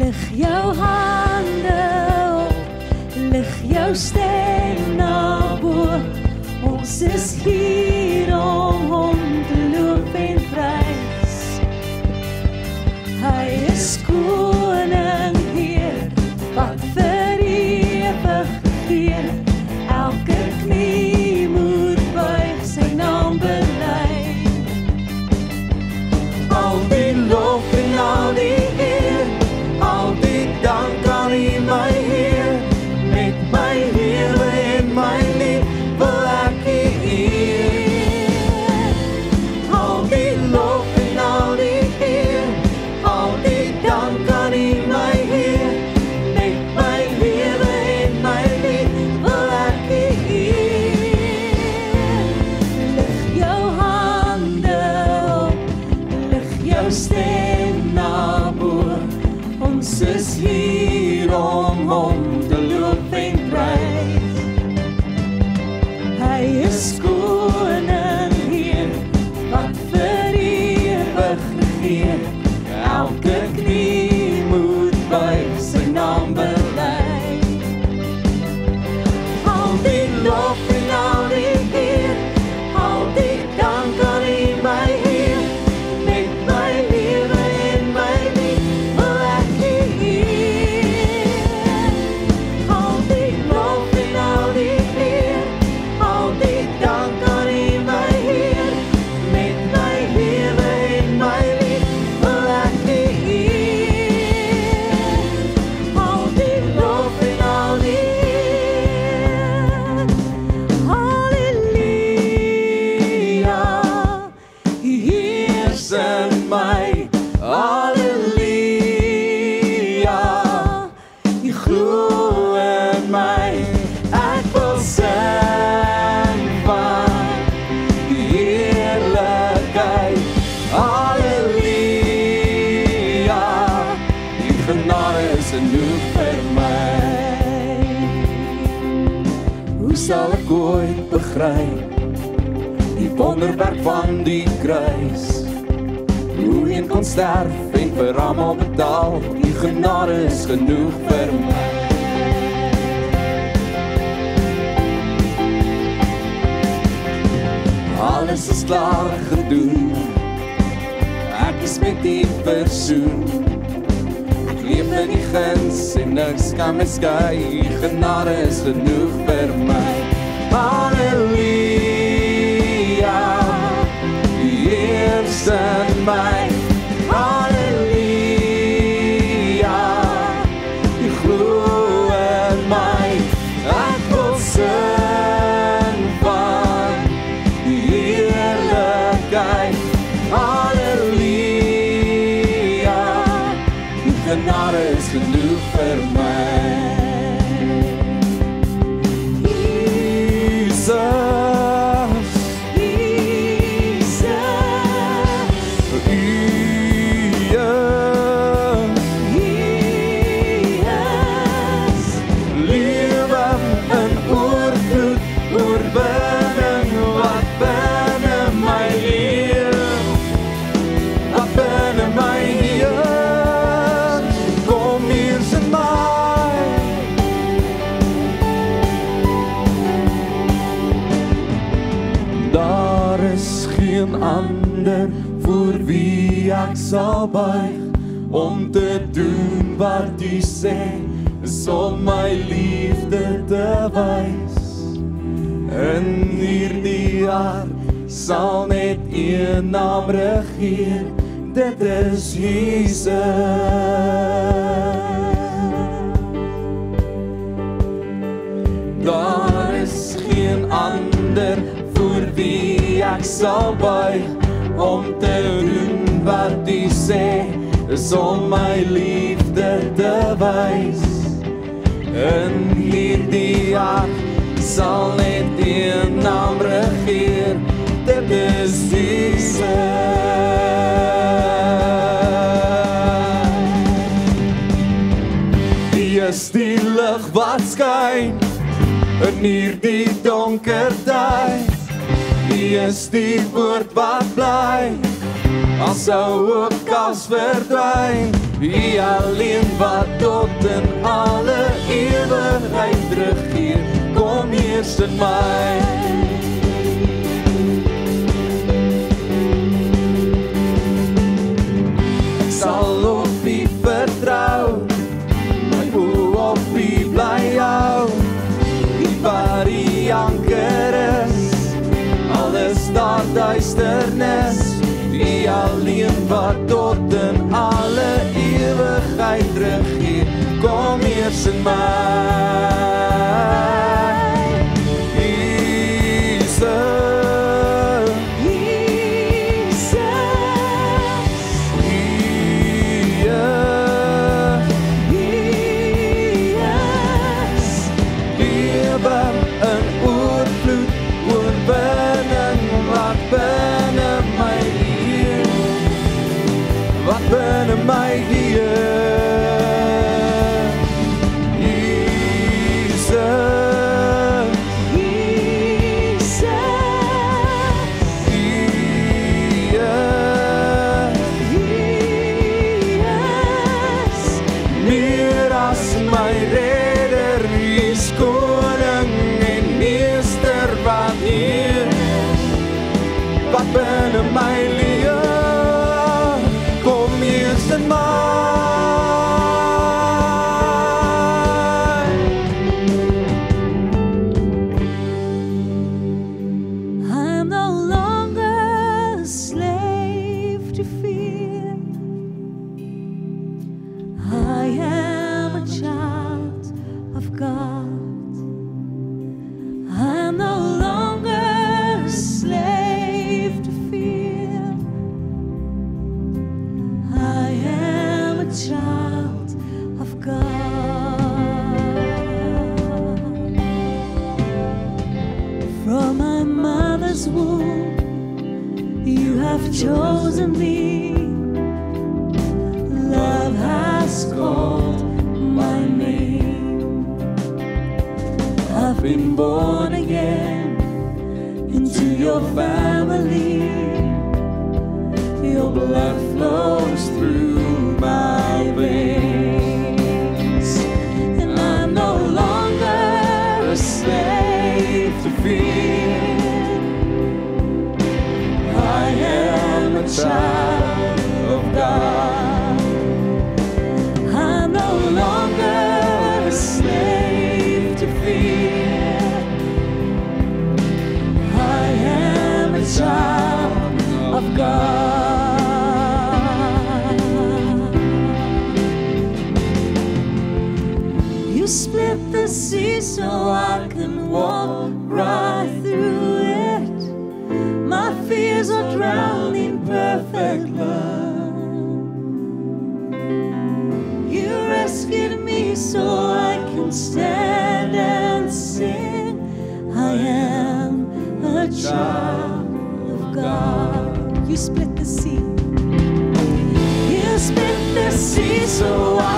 lig jou hande op. Lig jou stem na bo. Ons is hier om hom my. Ek wil sing van die heerlikheid. Halleluja. Die genade is genoeg vir my. Hoe sal ek ooit begryp die wonderwerk van die kruis? Hoe een kon sterf en vir almal betaal, die genade is genoeg vir my. Alles is klaar gedoen. Ek is met U versoen. Ek leef in die guns en niks kan my skei. Die genade is genoeg vir my. Halleluja. Die Heer is in my. Genoeg Daar is geen ander voor wie ek sal buig om te doen wat U sê, is om my liefde te wys. In hierdie jaar sal net een naam regeer, dit is Jesus. Daar is geen ander ek sal buig om te doen wat U sê, is om my liefde te wys. In hierdie jaar sal net een naam regeer, dit is Jesus. Die is die lig wat skyn in hierdie donker tyd. U is die woord wat bly. Al sou ook als verdwyn, U alleen wat tot in alle ewigheid regeer. Kom heers in my. wat tot in alle ewigheid regeer. Kom eers in my. up and child of God. From my mother's womb, you have chosen me. Love has called my name. I've been born again into your family. Your blood flows through my child. Of God. You split the sea. You split the sea so wide.